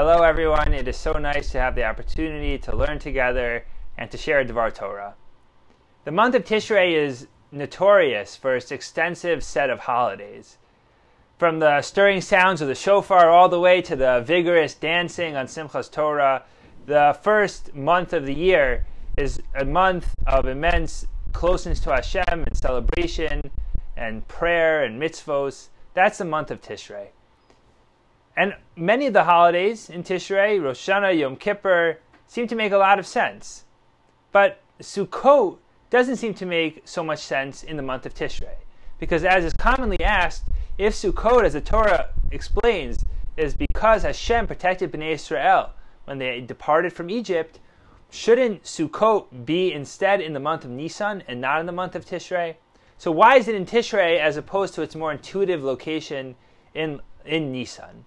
Hello, everyone. It is so nice to have the opportunity to learn together and to share Dvar Torah. The month of Tishrei is notorious for its extensive set of holidays. From the stirring sounds of the shofar all the way to the vigorous dancing on Simchas Torah, the first month of the year is a month of immense closeness to Hashem and celebration and prayer and mitzvos. That's the month of Tishrei. And many of the holidays in Tishrei, Rosh Hashanah, Yom Kippur, seem to make a lot of sense. But Sukkot doesn't seem to make so much sense in the month of Tishrei. Because as is commonly asked, if Sukkot, as the Torah explains, is because Hashem protected Bnei Israel when they departed from Egypt, shouldn't Sukkot be instead in the month of Nisan and not in the month of Tishrei? So why is it in Tishrei as opposed to its more intuitive location in, in Nisan?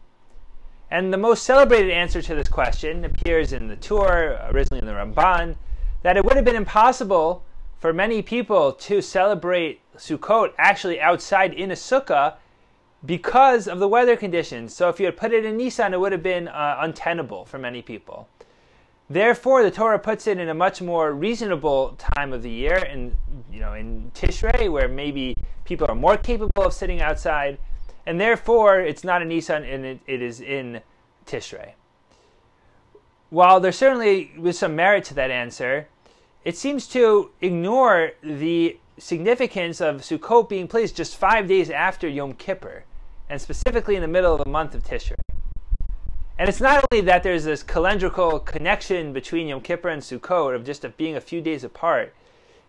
And the most celebrated answer to this question appears in the Tur, originally in the Ramban, that it would have been impossible for many people to celebrate Sukkot actually outside in a sukkah because of the weather conditions. So if you had put it in Nisan, it would have been uh, untenable for many people. Therefore, the Torah puts it in a much more reasonable time of the year, in you know, in Tishrei, where maybe people are more capable of sitting outside, and therefore it's not a Nisan and it, it is in Tishrei. While there certainly was some merit to that answer, it seems to ignore the significance of Sukkot being placed just five days after Yom Kippur, and specifically in the middle of the month of Tishrei. And it's not only that there's this calendrical connection between Yom Kippur and Sukkot of just of being a few days apart.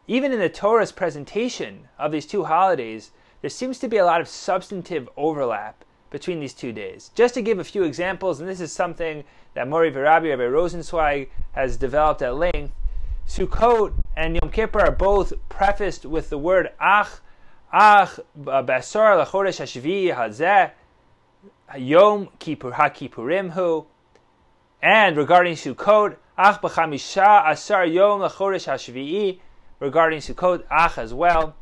Even in the Torah's presentation of these two holidays, there seems to be a lot of substantive overlap between these two days. Just to give a few examples, and this is something that Mori Virabi Rabbi Rosenzweig has developed at length, Sukkot and Yom Kippur are both prefaced with the word Ach, Ach, uh, Basar, Lachodesh Hashvi, Hazeh, Yom Kippur HaKippurim Hu. And regarding Sukkot, Ach b'chamisha asar yom lachodesh hashvi'i. Regarding Sukkot, Ach as well.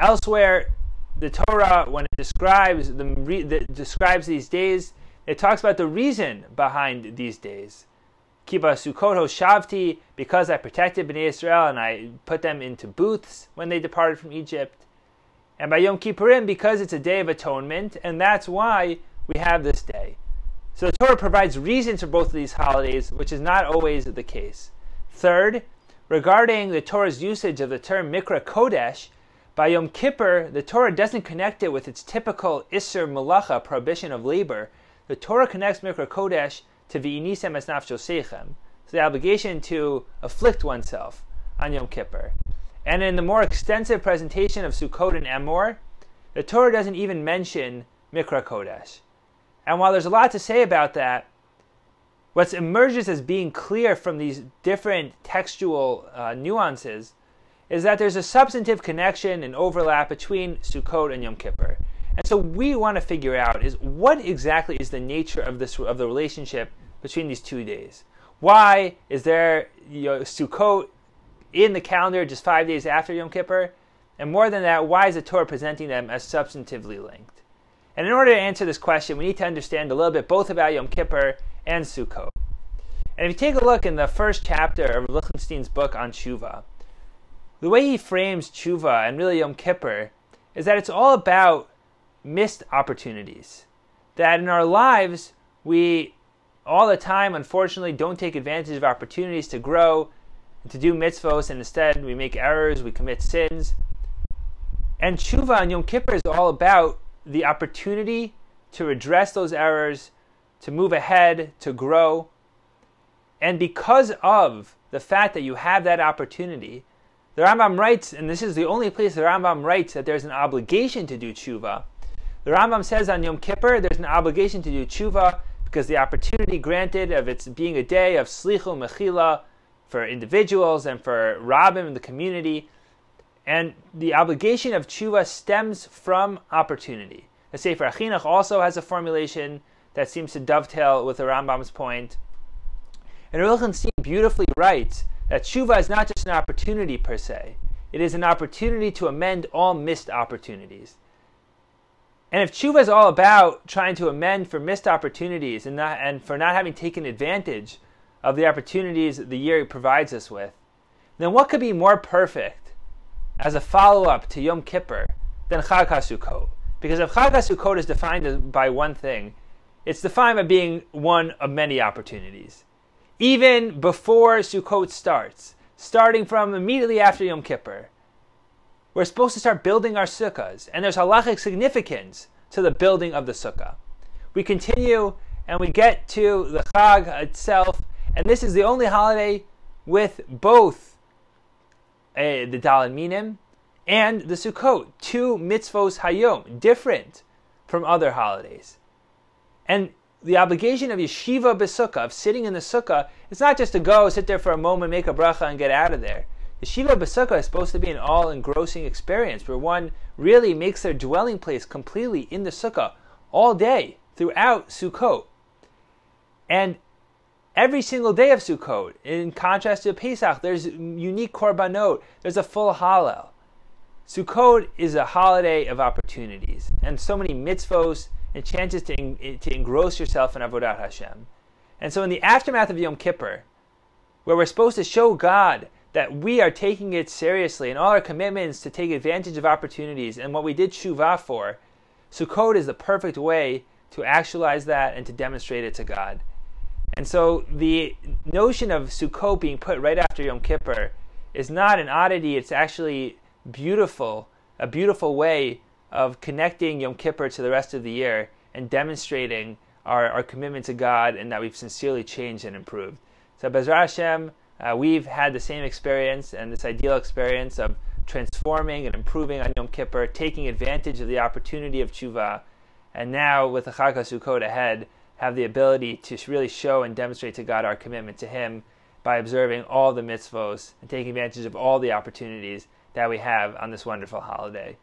Elsewhere, the Torah, when it describes the, the, describes these days, it talks about the reason behind these days. Kiba Sukkot Shavti, because I protected Bnei Israel and I put them into booths when they departed from Egypt. And by Yom Kippurim, because it's a day of atonement, and that's why we have this day. So the Torah provides reasons for both of these holidays, which is not always the case. Third, regarding the Torah's usage of the term Mikra Kodesh, by Yom Kippur, the Torah doesn't connect it with its typical Isser Malacha, prohibition of labor. The Torah connects Mikra Kodesh to V'inisem es nafsho so the obligation to afflict oneself on Yom Kippur. And in the more extensive presentation of Sukkot and Emor, the Torah doesn't even mention Mikra Kodesh. And while there's a lot to say about that, what emerges as being clear from these different textual uh, nuances is that there's a substantive connection and overlap between Sukkot and Yom Kippur. And so we want to figure out is what exactly is the nature of this of the relationship between these two days? Why is there you know, Sukkot in the calendar just five days after Yom Kippur? And more than that, why is the Torah presenting them as substantively linked? And in order to answer this question, we need to understand a little bit both about Yom Kippur and Sukkot. And if you take a look in the first chapter of Lichtenstein's book on Tshuva, the way he frames Tshuva and really Yom Kippur is that it's all about missed opportunities. That in our lives, we all the time, unfortunately, don't take advantage of opportunities to grow and to do mitzvos, and instead we make errors, we commit sins. And tshuva and Yom Kippur is all about the opportunity to address those errors, to move ahead, to grow. And because of the fact that you have that opportunity, the Rambam writes, and this is the only place the Rambam writes that there's an obligation to do tshuva. The Rambam says on Yom Kippur there's an obligation to do tshuva because the opportunity granted of its being a day of slichu mechila, for individuals and for Rabbim in the community. And the obligation of tshuva stems from opportunity. The Sefer HaChinuch also has a formulation that seems to dovetail with the Rambam's point. And Rav Lichtenstein beautifully writes that tshuva is not just an opportunity per se, it is an opportunity to amend all missed opportunities. And if tshuva is all about trying to amend for missed opportunities and, not, and for not having taken advantage of the opportunities the year provides us with, then what could be more perfect as a follow up to Yom Kippur than Chag HaSukkot? Because if Chag HaSukkot is defined by one thing, it's defined by being one of many opportunities. Even before Sukkot starts, starting from immediately after Yom Kippur, we're supposed to start building our sukkahs, and there's halachic significance to the building of the sukkah. We continue and we get to the Chag itself, and this is the only holiday with both uh, the Daled Minim and the Sukkot, two mitzvos hayom, different from other holidays. And the obligation of yeshiva besukkah, of sitting in the sukkah, is not just to go, sit there for a moment, make a bracha, and get out of there. Yeshiva besukkah is supposed to be an all engrossing experience where one really makes their dwelling place completely in the sukkah all day throughout Sukkot. And every single day of Sukkot, in contrast to Pesach, there's unique korbanot, there's a full hallel. Sukkot is a holiday of opportunities and so many mitzvos chances to, to engross yourself in Avodat Hashem. And so, in the aftermath of Yom Kippur, where we're supposed to show God that we are taking it seriously and all our commitments to take advantage of opportunities and what we did Shuvah for, Sukkot is the perfect way to actualize that and to demonstrate it to God. And so the notion of Sukkot being put right after Yom Kippur is not an oddity, it's actually beautiful, a beautiful way of connecting Yom Kippur to the rest of the year and demonstrating our, our commitment to God and that we've sincerely changed and improved. So, Bezrat Hashem, uh, we've had the same experience and this ideal experience of transforming and improving on Yom Kippur, taking advantage of the opportunity of tshuva, and now with the Chag HaSukkot ahead, have the ability to really show and demonstrate to God our commitment to Him by observing all the mitzvos and taking advantage of all the opportunities that we have on this wonderful holiday.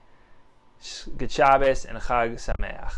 Good Shabbos and Chag Sameach.